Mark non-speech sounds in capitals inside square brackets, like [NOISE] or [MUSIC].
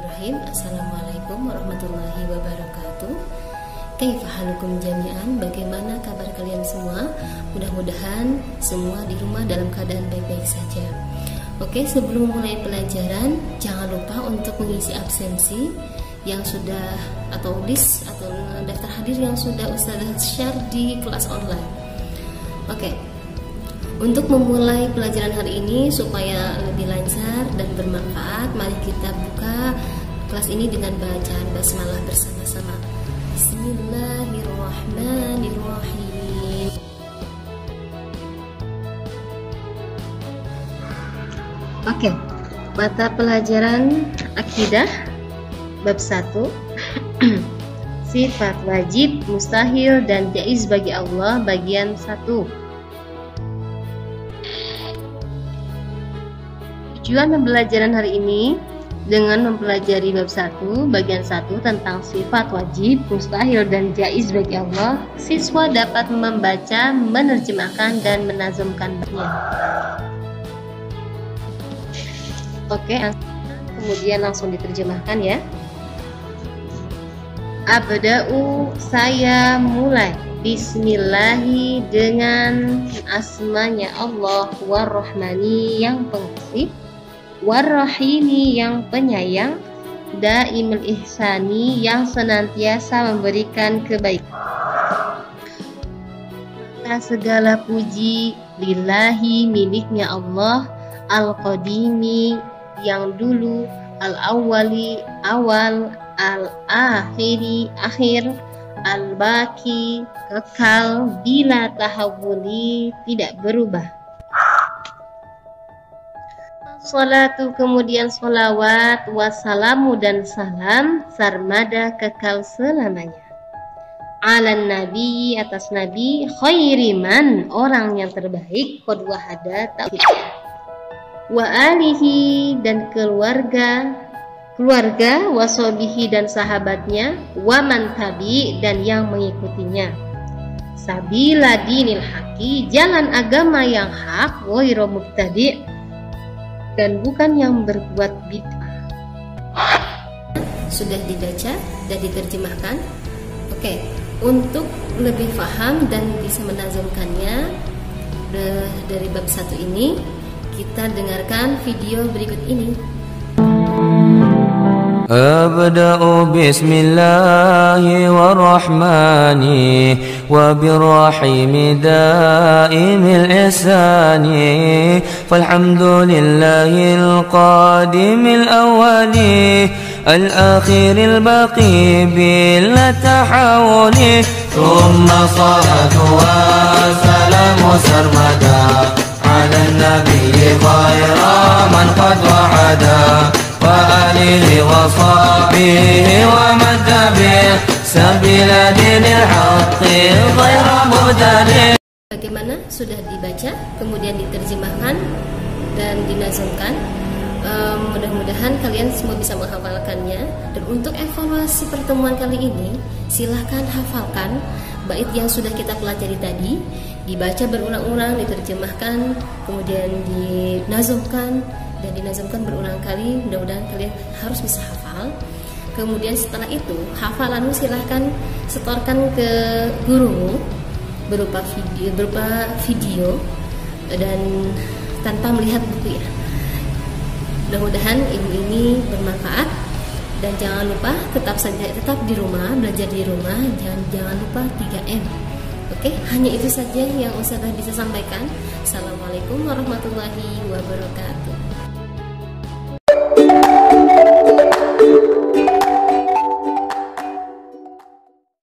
Bismillahirrahmanirrahim. Assalamualaikum warahmatullahi wabarakatuh. Kaifahalukum jami'an? Bagaimana kabar kalian semua? Mudah-mudahan semua di rumah dalam keadaan baik-baik saja. Oke sebelum mulai pelajaran Jangan lupa untuk mengisi absensi Yang sudah atau list atau eh, daftar hadir yang sudah Ustazah share di kelas online. Oke untuk memulai pelajaran hari ini supaya lebih lancar dan bermanfaat, mari kita buka kelas ini dengan bacaan basmalah bersama-sama. Bismillahirrahmanirrahim. Oke, mata pelajaran akidah bab 1 [CLEARS THROAT] Sifat wajib, mustahil, dan jaiz bagi Allah bagian 1 Tujuan pembelajaran hari ini dengan mempelajari bab 1 bagian 1 tentang sifat wajib, mustahil, dan jaiz bagi Allah, siswa dapat membaca, menerjemahkan, dan menazumkannya. Oke, kemudian langsung diterjemahkan ya. Abda'u saya mulai Bismillahi dengan asmanya Allah Warrahmani yang pengasih Warrahimi yang penyayang. Daimul ihsani yang senantiasa memberikan kebaikan. Maka segala puji lillahi miliknya Allah Al-Qadimi yang dulu Al-Awwali awal al-akhiri akhir al-baki kekal bila tahawuli tidak berubah Salatu kemudian solawat wassalamu dan salam sarmada kekal selamanya. Ala nabi atas nabi khairiman orang yang terbaik qad wahada wa alihi dan keluarga keluarga, wasobihi dan sahabatnya, waman tabi dan yang mengikutinya. Sabila dinil haki, jalan agama yang hak, woiro mubtadi, dan bukan yang berbuat bid'ah. Sudah dibaca dan diterjemahkan? Oke, untuk lebih paham dan bisa menazumkannya dari bab satu ini, kita dengarkan video berikut ini. أبدأ بسم الله والرحمن وبالرحيم دائم الإحسان. فالحمد لله القادم الأول الآخر الباقي بلا تحول ثم صلاة وسلام سرمدا على النبي خير وآله وصحبه ومن تبع سبيل دين الحق غير مبتدئ Bagaimana? Sudah dibaca, kemudian diterjemahkan dan dinazumkan. Um, mudah-mudahan kalian semua bisa menghafalkannya. Dan untuk evaluasi pertemuan kali ini, silahkan hafalkan bait yang sudah kita pelajari tadi, dibaca berulang-ulang, diterjemahkan, kemudian dinazumkan dan dinazumkan berulang kali. Mudah-mudahan kalian harus bisa hafal. Kemudian setelah itu, hafalanmu silahkan setorkan ke gurumu berupa video berupa video dan tanpa melihat buku ya. Mudah-mudahan ilmu ini bermanfaat dan jangan lupa tetap saja tetap di rumah belajar di rumah jangan jangan lupa 3M. Oke, hanya itu saja yang Ustazah bisa sampaikan. Assalamualaikum warahmatullahi wabarakatuh.